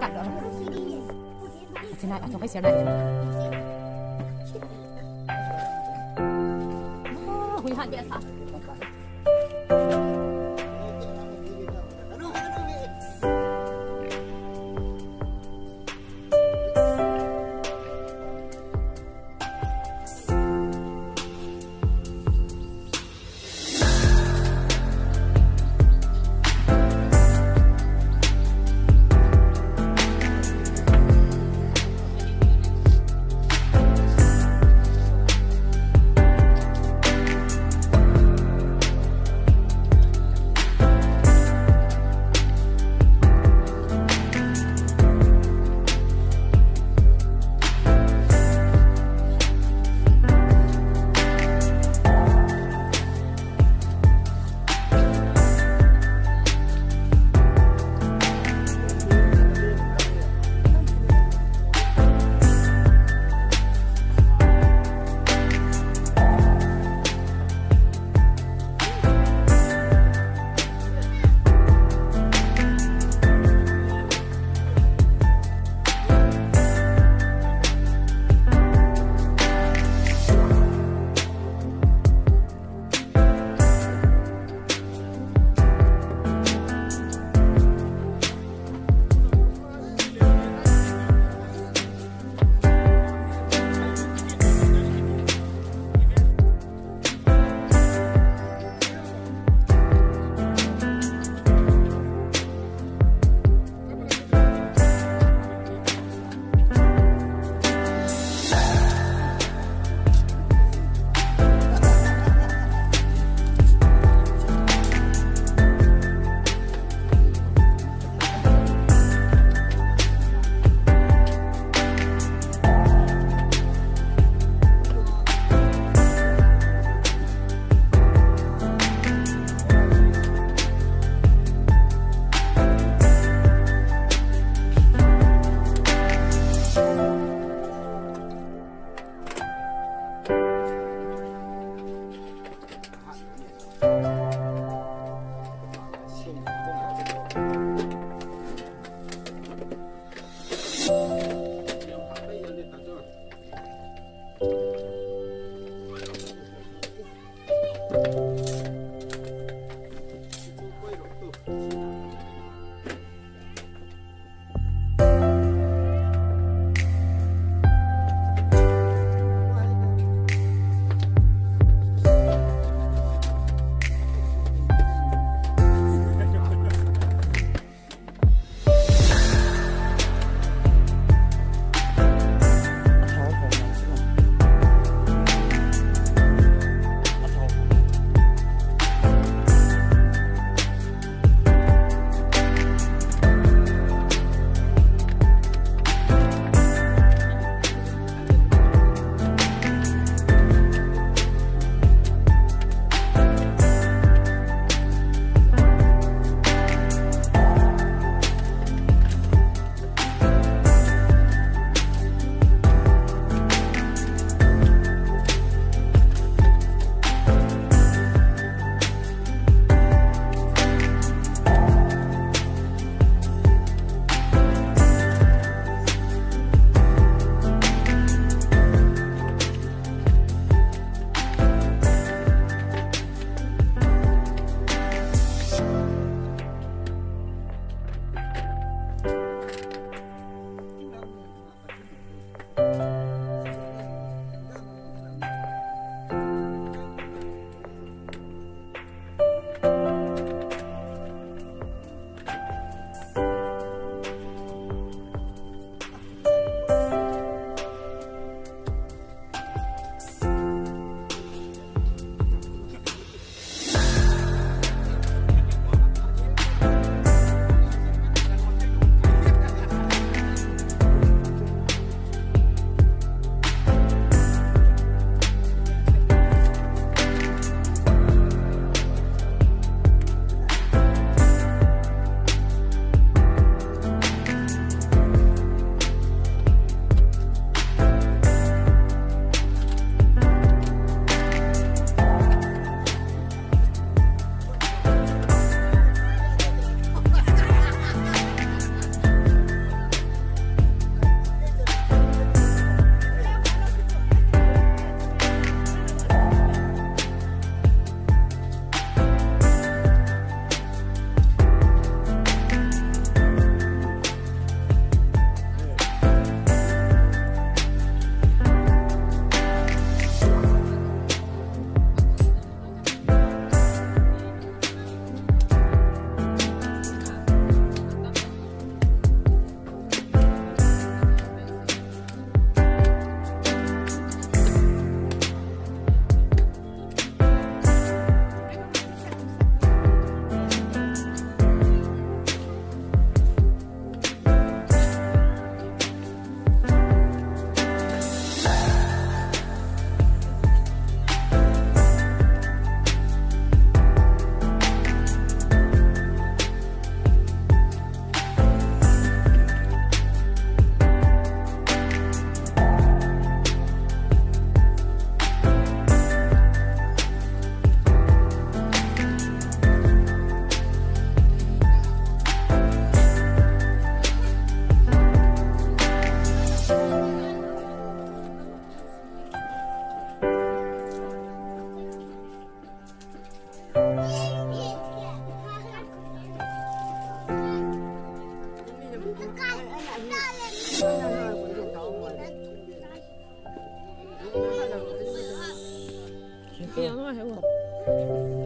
干着了。现在准备写来去了。啊，回汉别擦。可以啊，那还行。